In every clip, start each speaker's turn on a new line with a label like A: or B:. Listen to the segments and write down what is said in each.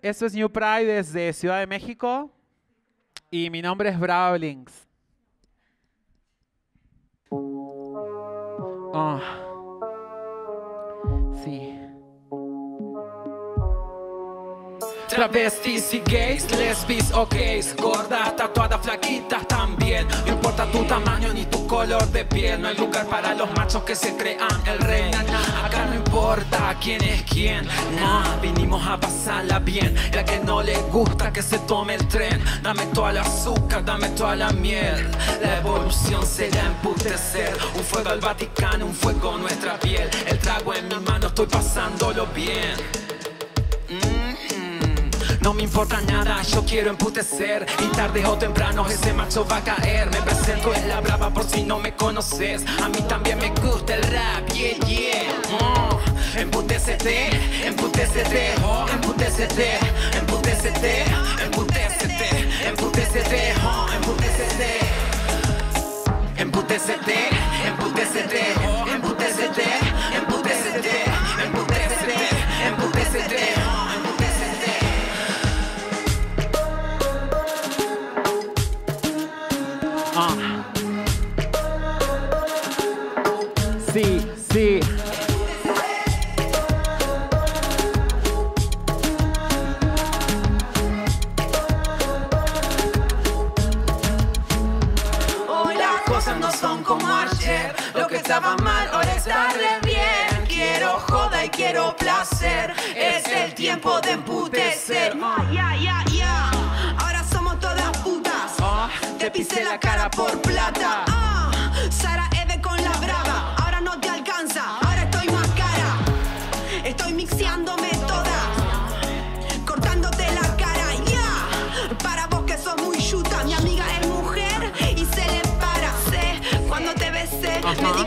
A: Esto es New Pride desde Ciudad de México y mi nombre es Bravo Links. Ah.
B: Travestis y gays, lesbis o gays. Gordas, tatuadas, flaquitas también. No importa tu tamaño ni tu color de piel. No hay lugar para los machos que se crean el rey. Acá no importa quién es quién. No, vinimos a pasarla bien. La que no le gusta que se tome el tren. Dame toda el azúcar, dame toda la miel. La evolución será emputecer. Un fuego al Vaticano, un fuego en nuestra piel. El trago en mi mano, estoy pasándolo bien. No me importa nada, yo quiero emputecer. Y tarde o temprano ese macho va a caer. Me presento en la brava por si no me conoces. A mí también me gusta el rap, yeah, yeah. Mm. Emputecete, emputecete, oh, emputecete Emputecete, emputecete, emputecete,
A: Sí,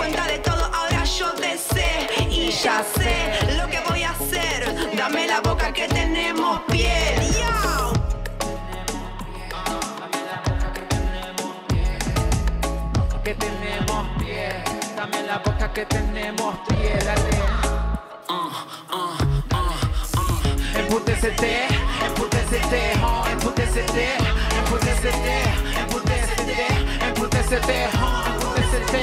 B: cuenta de todo. Ahora yo te sé. Y ya sé lo que voy a hacer. Dame la boca que tenemos piel. Ya.
A: que tenemos pie. Dame la boca que tenemos pie. Dale. Oh, emputecete, emputecete, emputecete, emputecete, oh, emputecete, emputecete, emputecete, emputecete, oh, emputecete,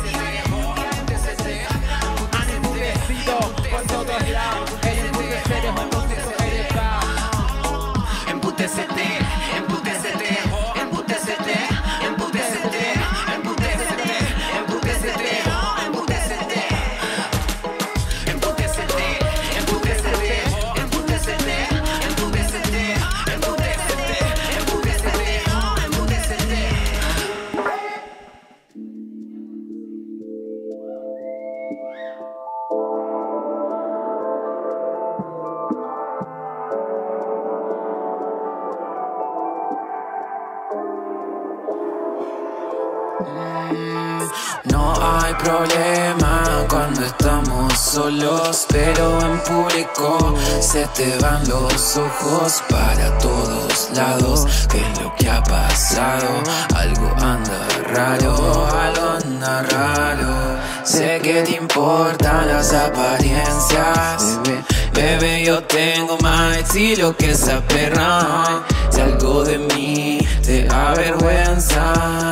C: No hay problema cuando estamos solos, pero en público se te van los ojos para todos lados. ¿Qué es lo que ha pasado? Algo anda raro, algo anda raro. Sé que te importan las apariencias, bebé. Bebé, yo tengo más estilo que esa perra. Si algo de mí te avergüenza,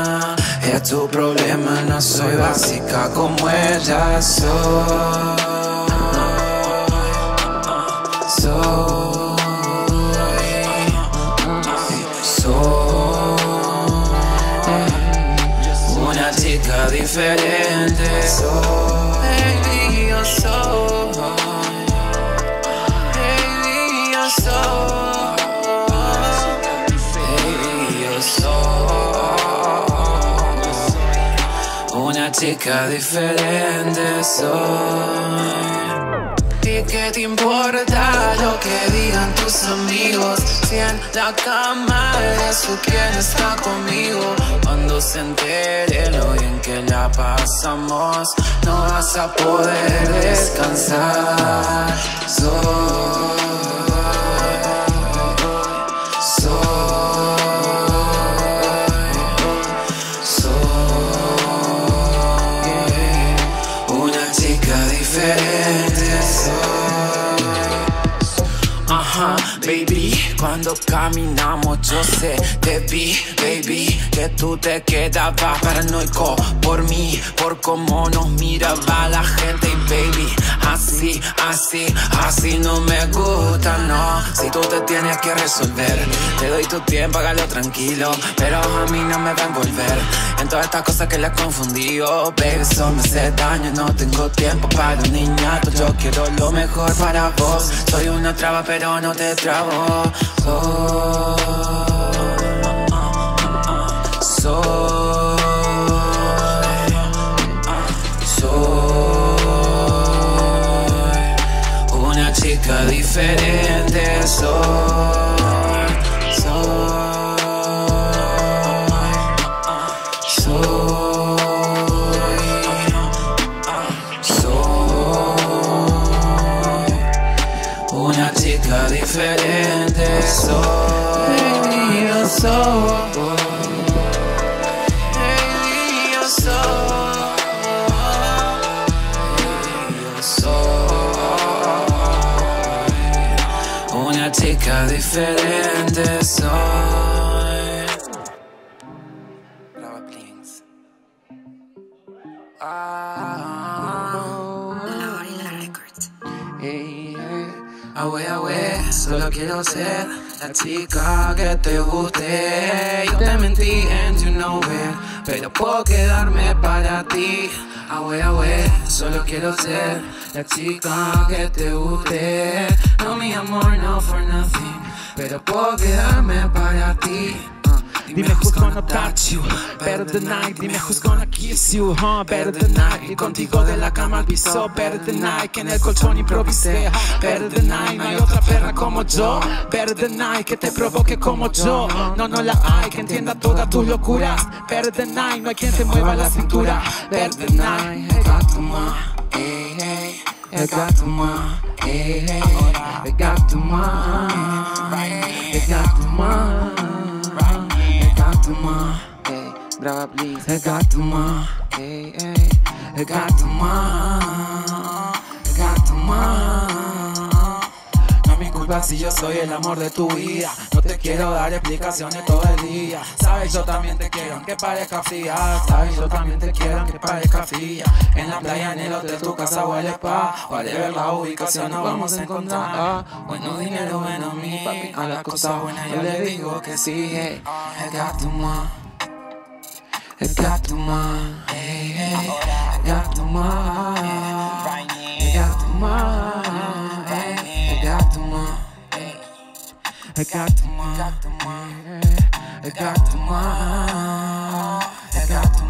C: tu problema. No soy básica como ella soy. Soy una chica diferente. Soy, baby, yo soy. Chica diferente soy. ¿Y qué te importa lo que digan tus amigos? Si en la cama eres tú quien está conmigo Cuando se entere lo bien que la pasamos, no vas a poder descansar. Soy cuando caminamos yo sé, te vi, baby, que tú te quedabas paranoico por mí, por cómo nos miraba la gente y baby, así, así, así no me gusta, no, si tú te tienes que resolver, te doy tu tiempo, hágalo tranquilo, pero a mí no me va a envolver en todas estas cosas que le he confundido, baby, eso me hace daño, no tengo tiempo para un niñato, yo quiero lo mejor para vos, soy una traba pero no te trabo, soy chica diferente, soy, soy, soy una chica diferente, soy, yo soy, una chica diferente, soy. Brava Blinks. Ey, ey, Ahue, ahue, solo quiero ser la chica que te guste. Yo te mentí you know it, pero puedo quedarme para ti. Ahue, ahue, solo quiero ser la chica que te guste. No, mi amor, no for nothing, pero puedo quedarme para ti.
B: Dime who's gonna touch you. Better than night Dime who's gonna kiss you. huh? Better than night Y contigo de la cama al piso. Better than night Que en el colchón improvisé? Better than night No hay otra perra como yo. Better than night Que te provoque como yo. No, no la hay Que entienda todas tus locuras Better than night No hay quien te mueva la cintura. Better than night
C: He got to my, hey, Gattama, hey, brava please, ma. hey, hey,
B: you, ma. Si yo soy el amor de tu vida. No te quiero dar explicaciones todo el día. Sabes, yo también te quiero aunque parezca fría. Sabes, yo también te quiero aunque parezca fría. En la playa, en el hotel, tu casa huele pa Vale ver la ubicación, nos vamos a encontrar. Bueno dinero, bueno papi A las cosas buenas yo le digo que sí hey.
C: He got to my, he got to my, hey, hey. He got to my, he got my, I got the money. I got the money. I got the money. I got the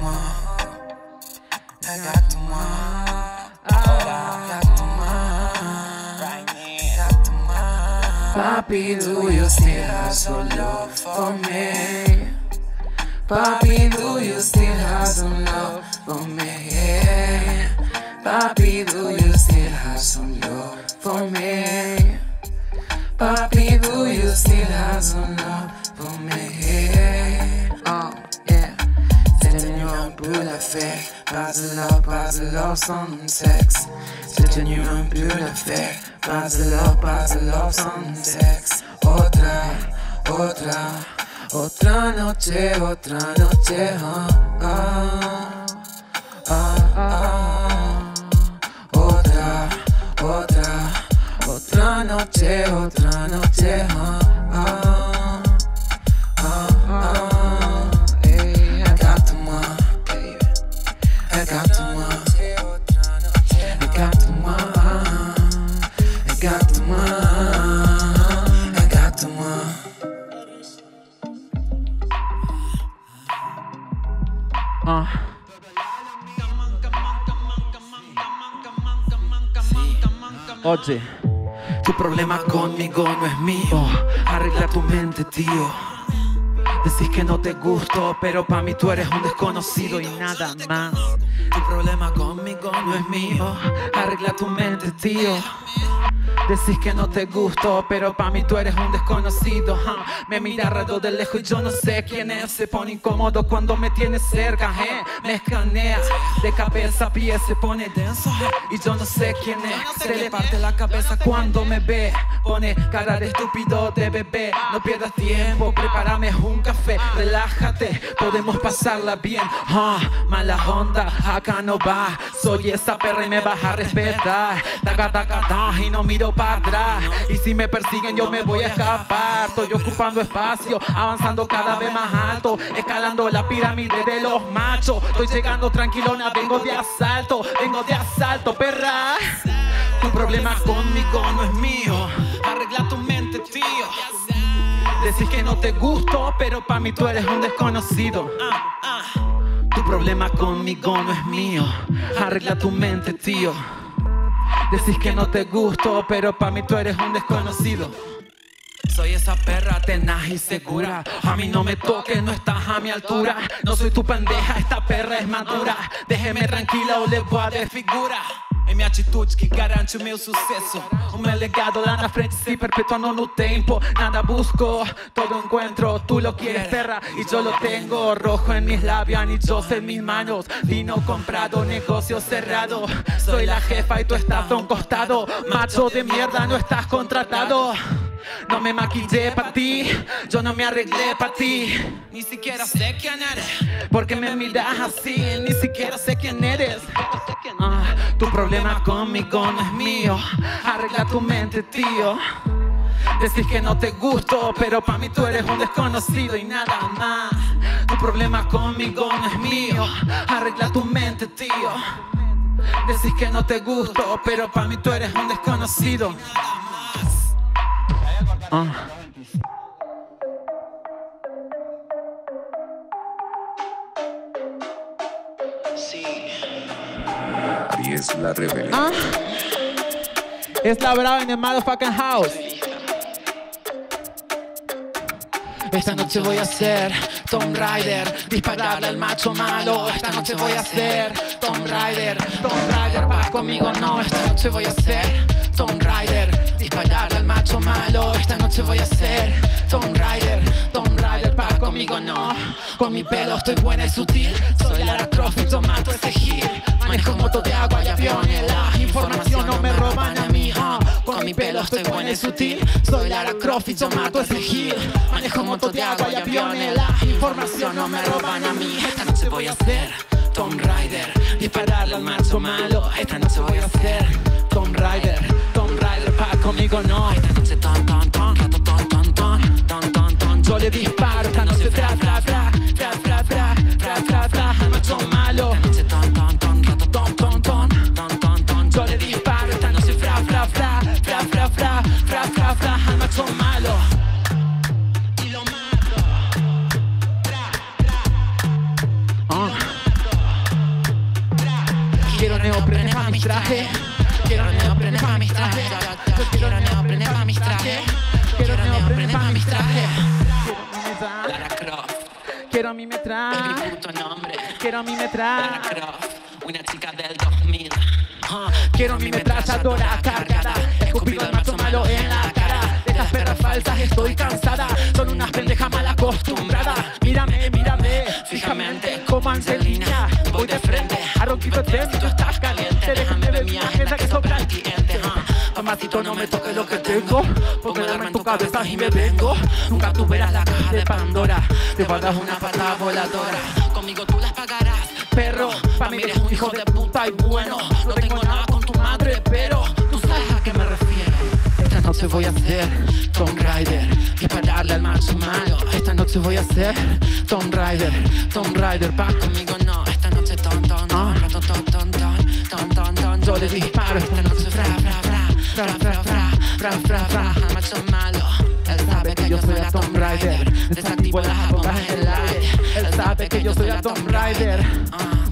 C: money. I got the money. I got the money. Papi, do you still have some love for me? Papi, do you still have some love for me? Papi, do you still pas de love, pas de love sans sexe. C'est tenu un peu la fête, pas de love, pas de love sans sexe. Otra, otra, otra noche, otra noche, ah, ah, ah, ah. Otra, otra, otra noche, otra noche,
B: Oye, tu problema conmigo no es mío. Arregla tu mente, tío. Decís que no te gusto, pero pa' mí tú eres un desconocido y nada más.
D: Tu problema conmigo no es mío.
B: Arregla tu mente, tío. Decís que no te gusto, pero pa' mí tú eres un desconocido. Me mira raro de lejos y yo no sé quién es. Se pone incómodo cuando me tiene cerca, eh. Me escanea de cabeza a pie, se pone denso. Y yo no sé quién es. Se le parte la cabeza cuando me ve. Pone cara de estúpido de bebé. No pierdas tiempo, prepárame un café. Relájate, podemos pasarla bien. Ah, mala onda, acá no va. Soy esa perra y me vas a respetar. Taca, taca, ta, y no miro para. Y si me persiguen, yo me voy a escapar. Estoy ocupando espacio, avanzando cada vez más alto. Escalando la pirámide de los machos. Estoy llegando tranquilona, vengo de asalto. Vengo de asalto, perra. Tu problema conmigo no es mío. Arregla tu mente, tío. Decís que no te gusto, pero pa' mí tú eres un desconocido. Tu problema conmigo no es mío. Arregla tu mente, tío. Decís que no te gusto, pero pa' mí tú eres un desconocido. Soy esa perra tenaz y segura. A mí no me toques, no estás a mi altura. No soy tu pendeja, esta perra es madura. Déjeme tranquila ou levo a desfigura. É minha atitude que garante o meu sucesso. O meu legado lá na frente se perpetuando no tempo. Nada busco, todo encuentro. Tú lo quieres, perra, y yo lo tengo. Rojo en mis labios, anillos en mis manos. Vino comprado, negocio cerrado. Soy la jefa y tú estás a un costado. Macho de mierda, no estás contratado. No me maquillé pa' ti, yo no me arreglé pa' ti. Ni siquiera sé quién eres, porque me miras así. Ni siquiera sé quién eres. Ah, tu problema conmigo no es mío. Arregla tu mente, tío. Decís que no te gusto, pero pa' mí tú eres un desconocido y nada más. Tu problema conmigo no es mío. Arregla tu mente, tío. Decís que no te gusto, pero pa' mí tú eres un desconocido. Ah.
E: Aries la rebelde.
C: Ah. Es la brava en el motherfucking house.
B: Esta noche voy a ser Tomb Raider, dispararle al macho malo. Esta noche voy a ser Tomb Raider, Tomb Raider, va conmigo no. Esta noche voy a ser Tomb Raider, dispararle al macho malo. Esta noche voy a ser Tomb Raider, Tomb Raider, va conmigo no. Con mi pelo estoy buena y sutil. Soy Lara Croft yo mato ese gil. Manejo moto de agua y aviones. La información no me roban a mí. ah. Con mi pelo estoy buena y sutil. Soy Lara Croft yo mato ese gil. Manejo moto de agua y aviones. La información no me roban a mí. Esta noche voy a ser Tomb Raider. Dispararle al macho malo. Esta noche voy a ser Tomb Raider conmigo no. Ay, noche tan tan tan, tan tan tan, tan tan. Yo le disparo fra fra fra, fra fra fra, fra fra fra. Tan tan tan, rato tan. Yo le disparo esta noche fra fra fra, fra fra fra, fra fra fra. Malo. Y lo mato.
C: Quiero a mi traje.
B: Quiero neoprenes pa' mis trajes. Yo quiero neoprenes pa' mis trajes. Quiero neoprenes pa' mis trajes. Lara Croft,
C: Quiero a mí me
B: es mi puto nombre.
C: Quiero a mí me
B: Lara. Croft, una chica del 2000. Ah,
C: Quiero mi metralladora cargada. Escupido al macho malo en la cara. De estas perras falsas estoy cansada. Son unas pendejas mal acostumbradas. Mírame, mírame. Fijamente como Angelina. Voy de frente. A ronquito de Mamacito, no me toques lo que tengo. Pongo el arma en tu cabeza y me vengo. Nunca tú verás la caja de Pandora. Te dar una patada voladora.
B: Conmigo tú las pagarás.
C: Perro, pa' mí eres un hijo de puta y bueno. No tengo nada con tu madre, pero tú sabes a qué me refiero. Esta noche voy a ser Tomb Raider, dispararle al macho malo. Esta noche voy a ser Tomb Raider, Tomb Raider, pa'
B: Conmigo no, esta noche ton, ton, ton, ton, ton, ton, ton, ton, ton.
C: Yo le disparo
B: esta noche fra, fra, fra, fra, fra, fra, fra, fra, fra, al macho malo. Él sabe que yo soy la Tomb Raider. Desactivo las bombas en el aire.
C: Él sabe que yo soy la Tomb Raider.
B: Ah,